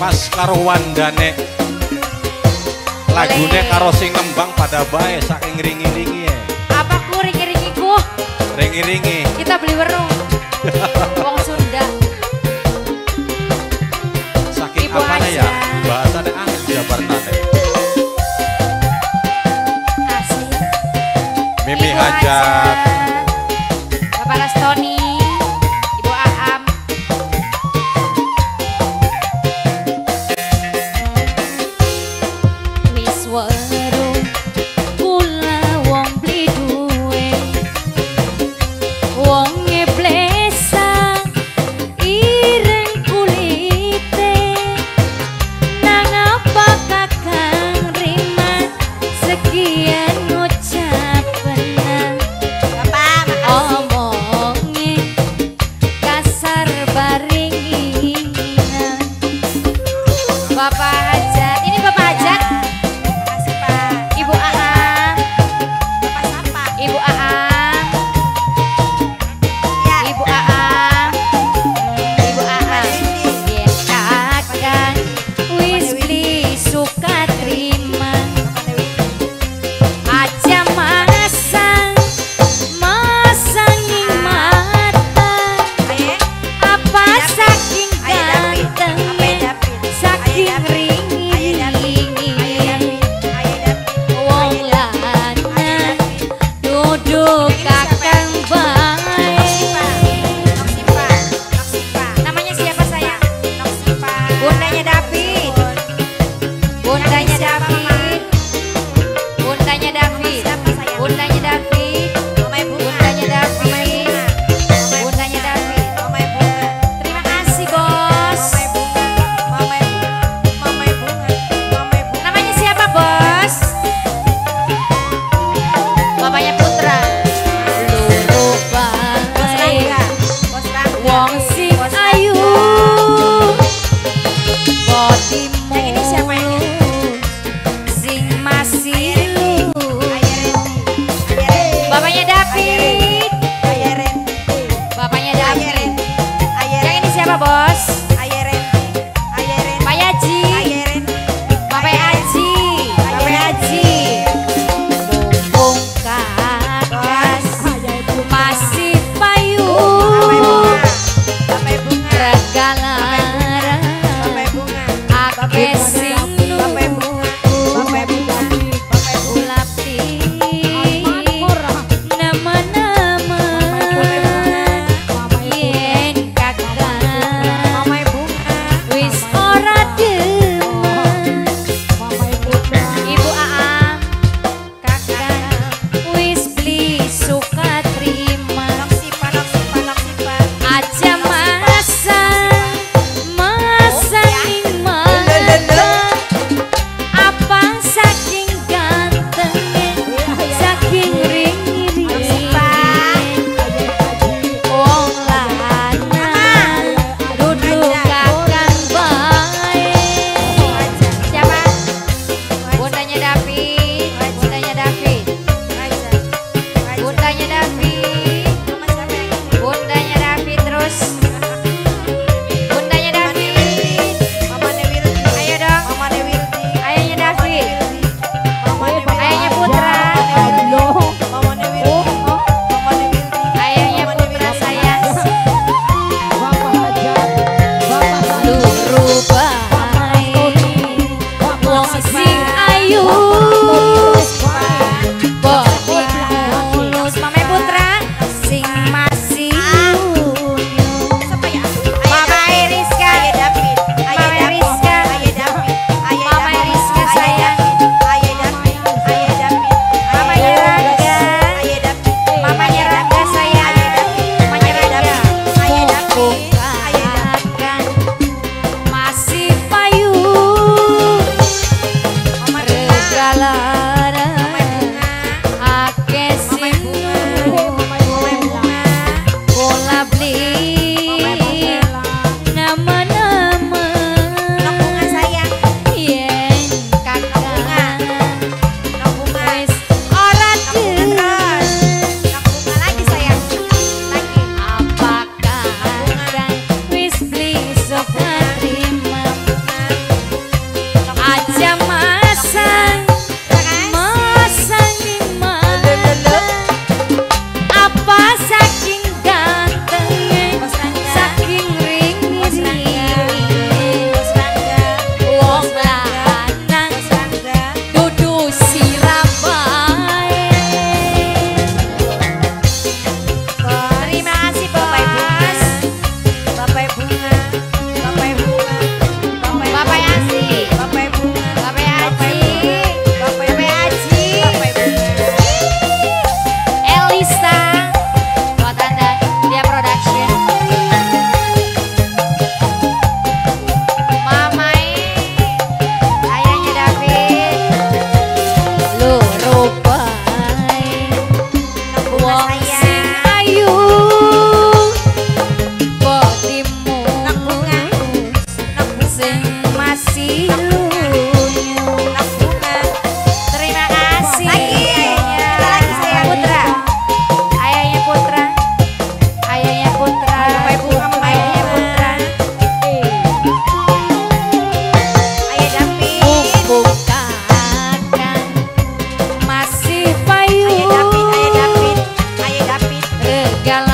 pas karo wandane lagune karo sing nembang pada bae saking ringi-ringi ya Apa ku ringi-ringiku? ringi-ringi Kita beli werung. Wong Sunda. saking Ibu ya aja. bahasanya aneh Jabartane Asik. Mimi Ibu Bapak 王。आयो me puedo. got